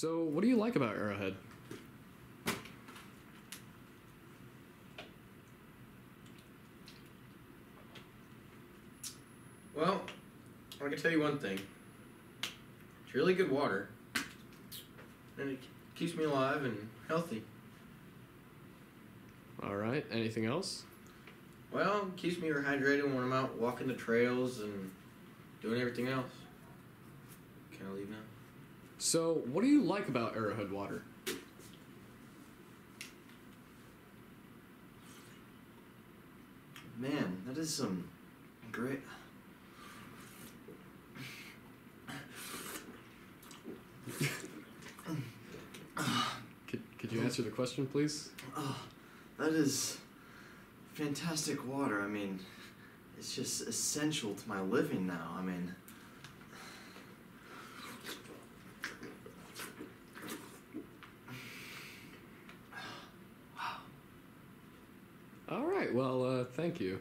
So, what do you like about Arrowhead? Well, I can tell you one thing. It's really good water, and it keeps me alive and healthy. All right. Anything else? Well, it keeps me rehydrated when I'm out walking the trails and doing everything else. Can I leave now? So, what do you like about Arrowhead water? Man, that is some great. Could, could you answer the question, please? Oh, that is fantastic water. I mean, it's just essential to my living now. I mean, All right. Well, uh, thank you.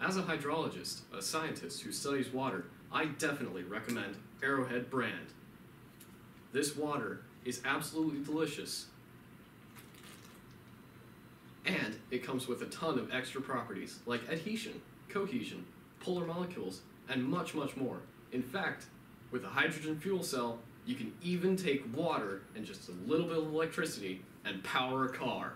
As a hydrologist, a scientist who studies water, I definitely recommend Arrowhead brand. This water is absolutely delicious. And it comes with a ton of extra properties like adhesion, cohesion, polar molecules, and much, much more. In fact, with a hydrogen fuel cell, you can even take water and just a little bit of electricity and power a car.